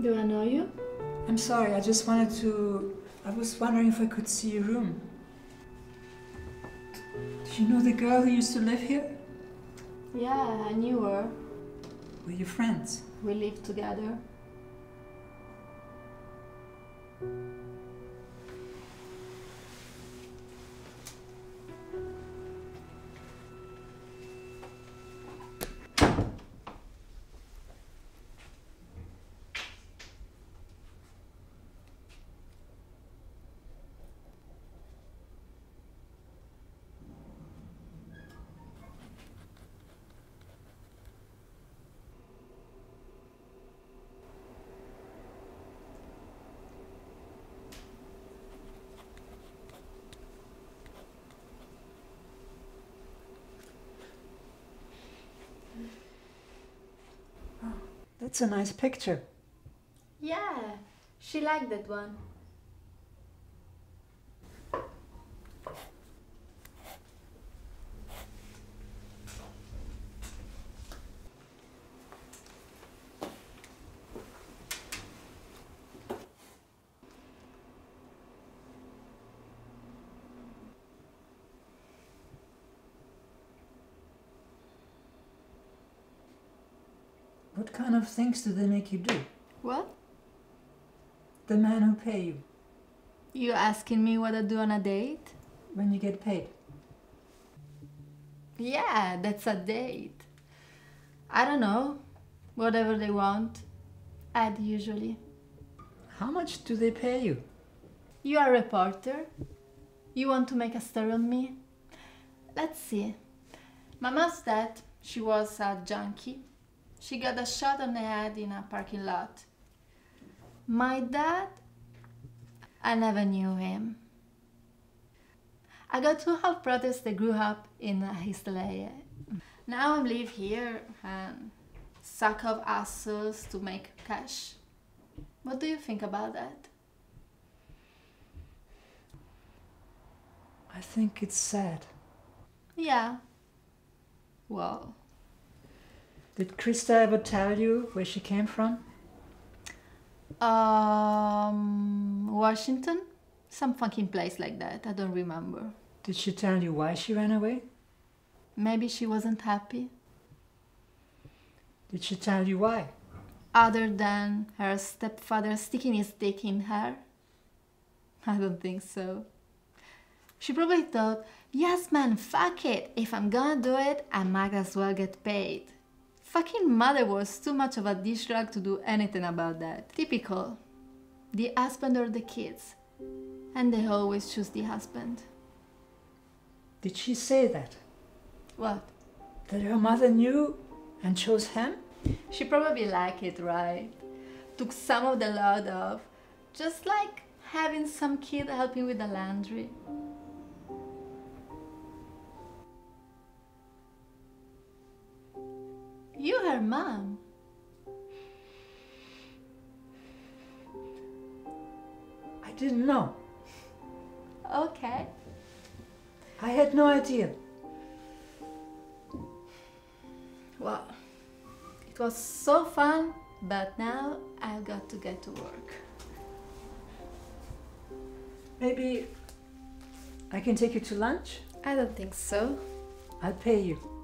Do I know you? I'm sorry, I just wanted to. I was wondering if I could see your room. Do you know the girl who used to live here? Yeah, I knew her. Were you friends? We lived together. That's a nice picture. Yeah, she liked that one. What kind of things do they make you do? What? The men who pay you You asking me what I do on a date? when you get paid. Yeah, that's a date. I don't know. Whatever they want. I'd usually. How much do they pay you? You are a reporter? You want to make a story on me? Let's see. My mom's dead. She was a junkie. She got a shot on the head in a parking lot. My dad? I never knew him. I got two half brothers that grew up in Histolia. Now I live here and suck up assholes to make cash. What do you think about that? I think it's sad. Yeah. Well, Did Krista ever tell you where she came from? um, Washington? Some fucking place like that. I don't remember. Did she tell you why she ran away? Maybe she wasn't happy. Did she tell you why? Other than her stepfather sticking his dick in her? I don't think so. She probably thought, yes man, fuck it. If I'm gonna do it, I might as well get paid. Fucking mother was too much of a dish rag to do anything about that. Typical. The husband or the kids. And they always choose the husband. Did she say that? What? That her mother knew and chose him? She probably liked it, right? Took some of the load off. Just like having some kid helping with the laundry. You her mom. I didn't know. Okay. I had no idea. Well, it was so fun, but now I've got to get to work. Maybe I can take you to lunch? I don't think so. I'll pay you.